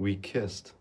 We kissed.